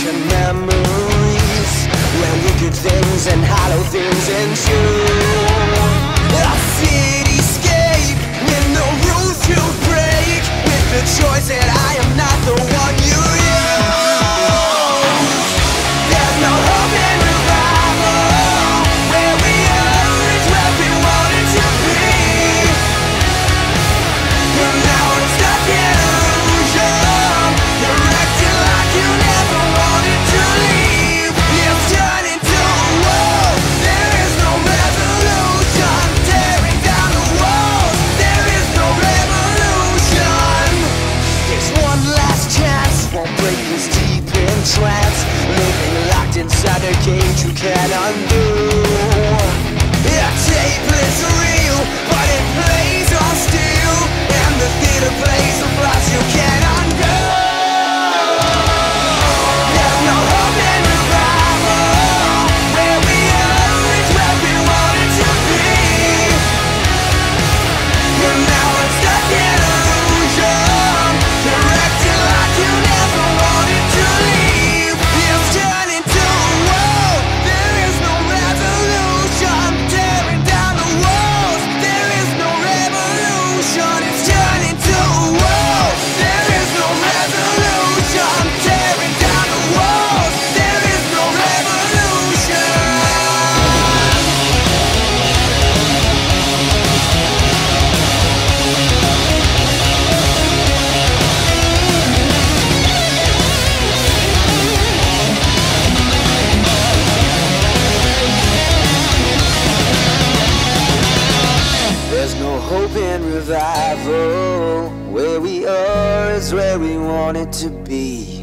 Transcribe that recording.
can memory. living locked inside a cage you can't undo. Your tape is real. hope and revival. Where we are is where we wanted to be.